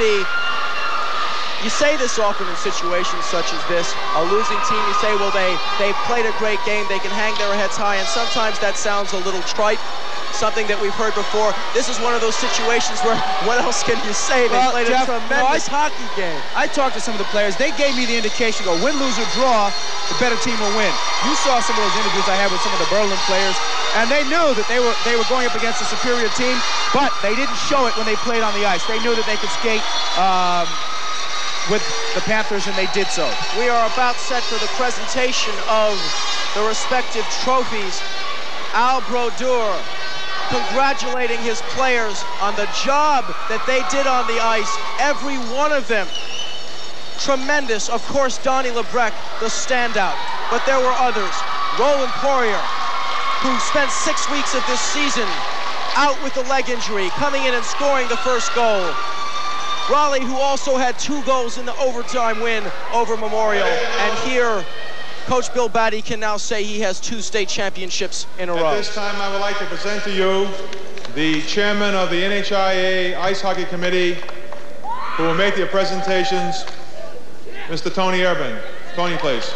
be, you say this often in situations such as this. A losing team, you say, well, they, they played a great game. They can hang their heads high. And sometimes that sounds a little trite, something that we've heard before. This is one of those situations where what else can you say? They Well, played Jeff, a no, tremendous I- hockey game. I talked to some of the players. They gave me the indication, go win, lose, or draw, the better team will win. You saw some of those interviews I had with some of the Berlin players, and they knew that they were they were going up against a superior team, but they didn't show it when they played on the ice. They knew that they could skate um, with the Panthers, and they did so. We are about set for the presentation of the respective trophies. Al Brodeur congratulating his players on the job that they did on the ice, every one of them. Tremendous. Of course, Donnie Lebrecq, the standout. But there were others. Roland Poirier, who spent six weeks of this season out with a leg injury, coming in and scoring the first goal. Raleigh, who also had two goals in the overtime win over Memorial. And here, Coach Bill Batty can now say he has two state championships in a At row. this time, I would like to present to you the chairman of the NHIAA Ice Hockey Committee, who will make the presentations, Mr. Tony Urban. Tony, please.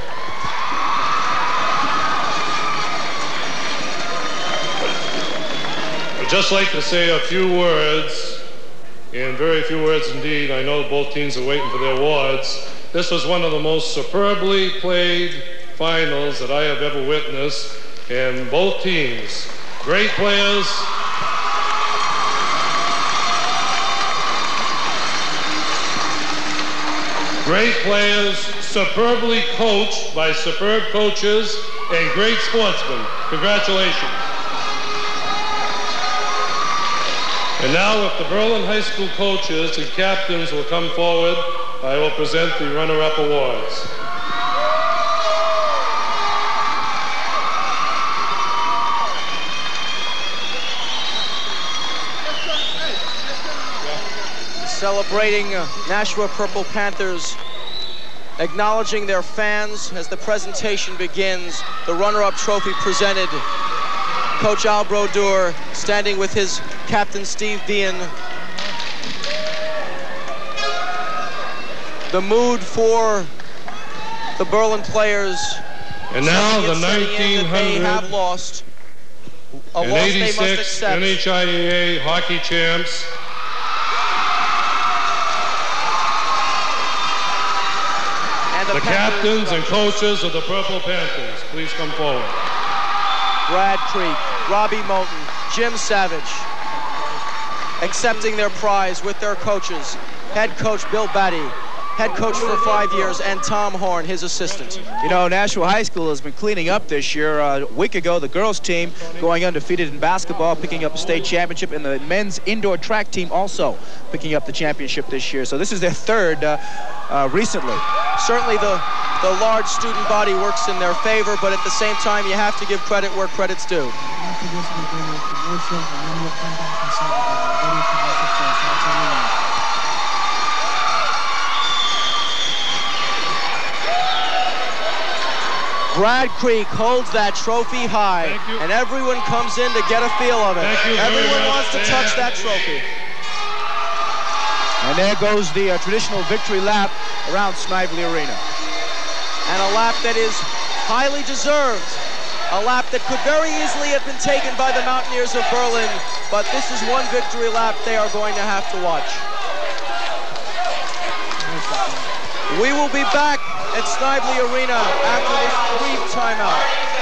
I'd just like to say a few words, and very few words indeed. I know both teams are waiting for their awards. This was one of the most superbly played finals that I have ever witnessed, and both teams, great players. Great players, superbly coached by superb coaches, and great sportsmen. Congratulations. And now, if the Berlin High School coaches and captains will come forward, I will present the runner-up awards. Celebrating uh, Nashua Purple Panthers, acknowledging their fans as the presentation begins. The runner-up trophy presented. Coach Al Brodeur standing with his captain Steve Dean. The mood for the Berlin players. And now the in, setting in that they have lost. A and loss they must accept. NHIAA hockey champs. And The Panthers- captains and coaches of the Purple Panthers, please come forward. Brad Creek, Robbie Moten, Jim Savage, accepting their prize with their coaches. Head coach Bill Batty, head coach for five years, and Tom Horn, his assistant. You know, Nashua High School has been cleaning up this year. Uh, a week ago, the girls team going undefeated in basketball, picking up a state championship, and the men's indoor track team also picking up the championship this year. So this is their third uh, uh, recently. Certainly the, the large student body works in their favor, but at the same time, you have to give credit where credit's due. Brad Creek holds that trophy high, Thank you. and everyone comes in to get a feel of it. Thank you everyone wants to touch that trophy. And there goes the uh, traditional victory lap around Snively Arena. and a lap that is highly deserved. A lap that could very easily have been taken by the Mountaineers of Berlin, but this is one victory lap they are going to have to watch. We will be back at Snively Arena after this brief timeout.